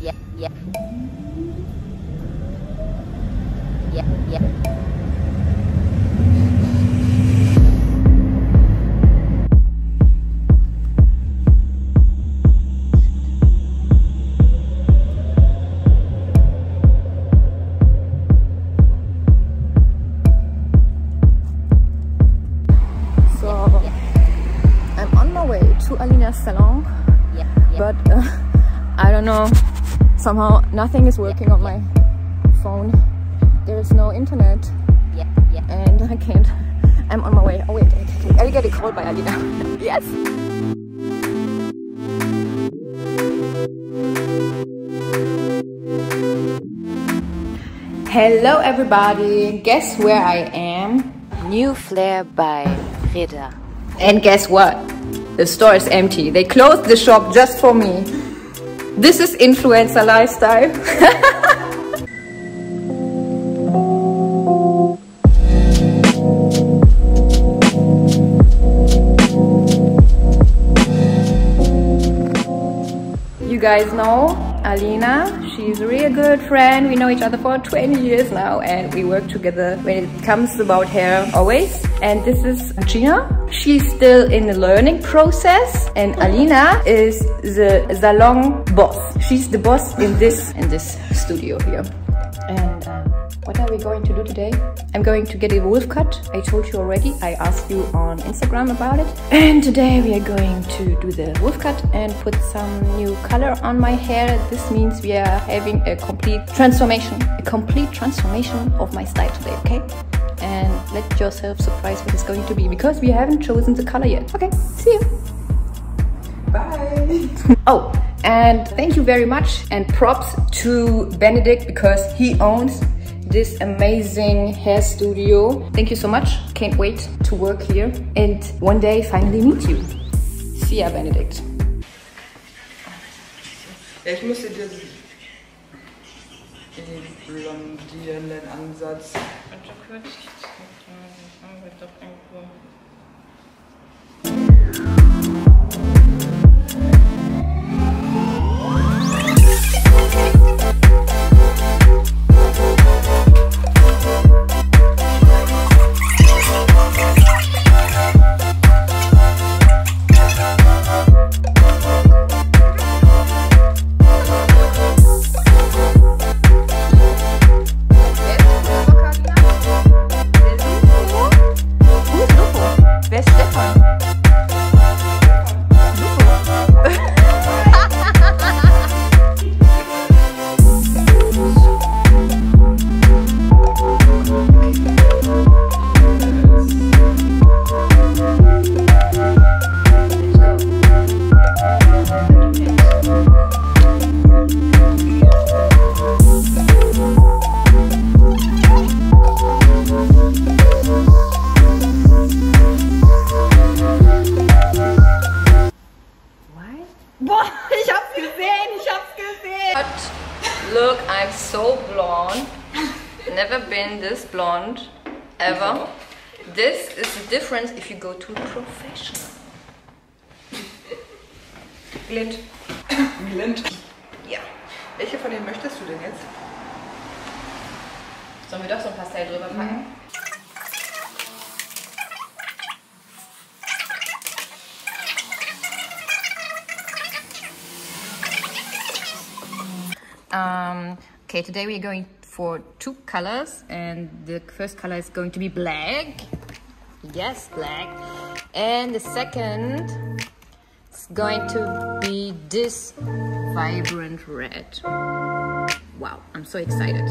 yeah, yeah. Yeah, yeah. So I'm on my way to Alina's salon, yeah, yeah. but uh, I don't know. Somehow nothing is working on my phone. There is no internet, yeah, yeah. and I can't. I'm on my way. Oh wait, wait, wait. I'll get a call by Alina. yes. Hello everybody. Guess where I am? New Flair by Ridder. And guess what? The store is empty. They closed the shop just for me. This is influencer lifestyle. you guys know Alina. She's a really good friend. We know each other for 20 years now and we work together when it comes about hair always. And this is Gina. She's still in the learning process and Alina is the salon boss. She's the boss in this in this studio here. And um, what are we going to do today? I'm going to get a wolf cut. I told you already. I asked you on Instagram about it. And today we are going to do the wolf cut and put some new color on my hair. This means we are having a complete transformation, a complete transformation of my style today, okay? And let yourself surprise what it's going to be because we haven't chosen the color yet. Okay, see you. Bye. Oh, and thank you very much and props to Benedict because he owns this amazing hair studio. Thank you so much. Can't wait to work here and one day finally meet you. See ya, Benedict. Ich müsste dir den blondierenden Ansatz. Wer ist Boah, ich hab's gesehen, ich hab's gesehen. But look, I'm so blonde. Never been this blonde ever. This is the difference if you go to a professional. Glint. Glint. Ja. Welche von denen möchtest du denn jetzt? Sollen wir doch so ein Pastell drüber packen? Um, okay, today we are going for two colors, and the first color is going to be black. Yes, black. And the second is going to be this vibrant red. Wow, I'm so excited.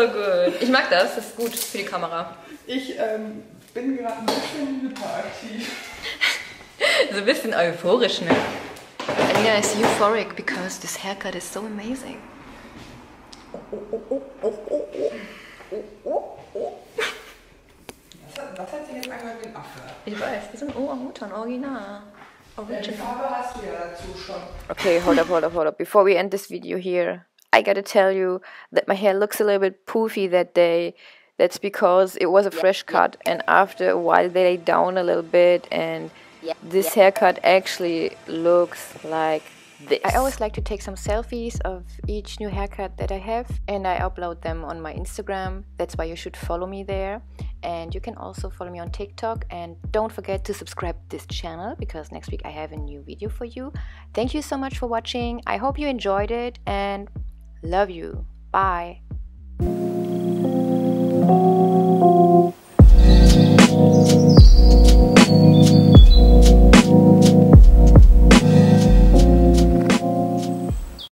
So gut. Ich mag das, das ist gut für die Kamera. Ich ähm, bin gerade ein bisschen hyperaktiv. So ein bisschen euphorisch, ne? Alina is euphoric because this haircut is so amazing. Was hat, was hat sie jetzt einmal wie ein Affe? Ich weiß, das ist ein original. Ja, die Original. Farbe hast du ja dazu schon. Okay, hold up, hold up, hold up. Before we end this video here, I gotta tell you that my hair looks a little bit poofy that day. That's because it was a fresh cut, and after a while they lay down a little bit, and Yeah, this haircut actually looks like this. I always like to take some selfies of each new haircut that I have, and I upload them on my Instagram. That's why you should follow me there. And you can also follow me on TikTok. And don't forget to subscribe to this channel because next week I have a new video for you. Thank you so much for watching. I hope you enjoyed it and love you. Bye.